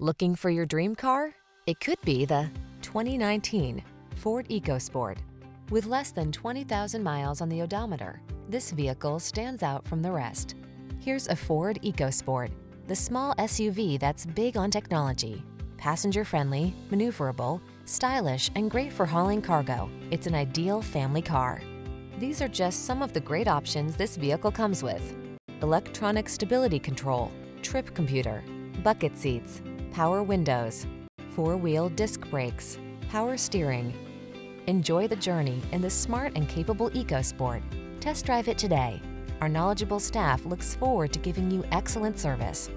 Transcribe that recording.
Looking for your dream car? It could be the 2019 Ford EcoSport. With less than 20,000 miles on the odometer, this vehicle stands out from the rest. Here's a Ford EcoSport, the small SUV that's big on technology. Passenger-friendly, maneuverable, stylish, and great for hauling cargo. It's an ideal family car. These are just some of the great options this vehicle comes with. Electronic stability control, trip computer, bucket seats, power windows, four-wheel disc brakes, power steering. Enjoy the journey in the smart and capable EcoSport. Test drive it today. Our knowledgeable staff looks forward to giving you excellent service.